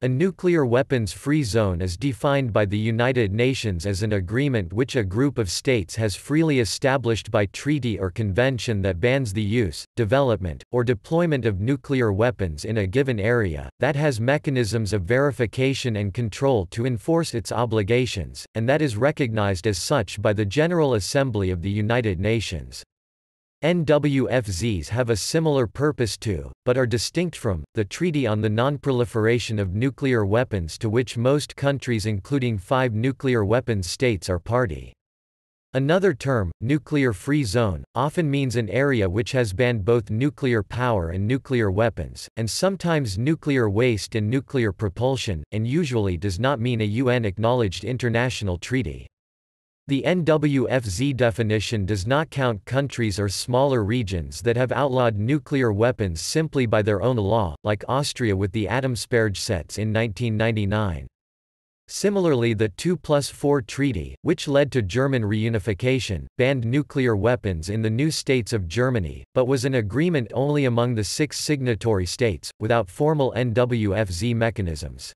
A nuclear weapons-free zone is defined by the United Nations as an agreement which a group of states has freely established by treaty or convention that bans the use, development, or deployment of nuclear weapons in a given area, that has mechanisms of verification and control to enforce its obligations, and that is recognized as such by the General Assembly of the United Nations. NWFZs have a similar purpose to, but are distinct from, the Treaty on the Non-Proliferation of Nuclear Weapons to which most countries including five nuclear weapons states are party. Another term, nuclear-free zone, often means an area which has banned both nuclear power and nuclear weapons, and sometimes nuclear waste and nuclear propulsion, and usually does not mean a UN-acknowledged international treaty. The NWFZ definition does not count countries or smaller regions that have outlawed nuclear weapons simply by their own law, like Austria with the Atomsperrgesetz in 1999. Similarly the 2 plus 4 treaty, which led to German reunification, banned nuclear weapons in the new states of Germany, but was an agreement only among the six signatory states, without formal NWFZ mechanisms.